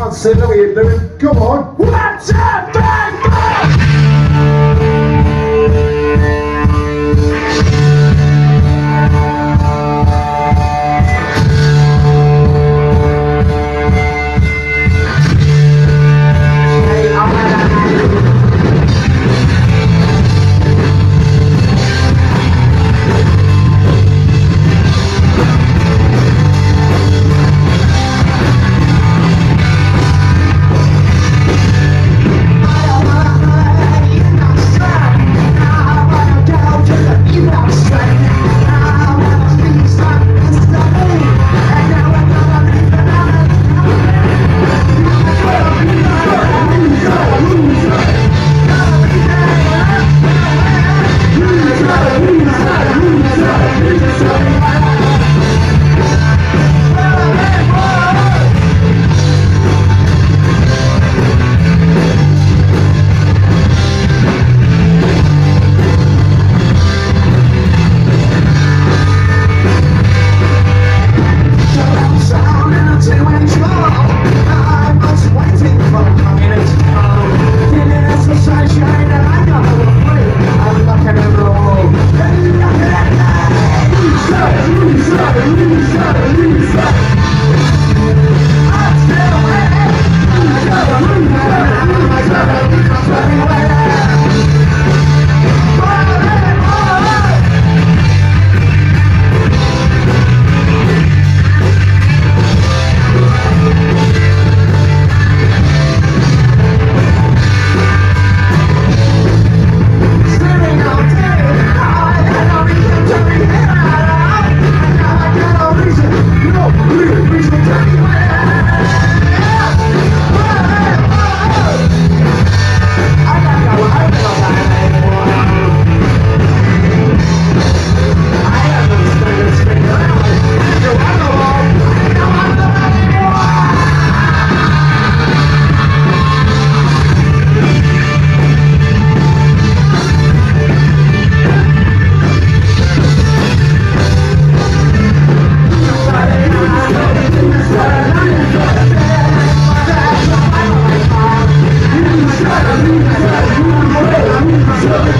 on, Sid. Let me, let me, come on. What's up, bang, bang? Lisa, Lisa. Thank you.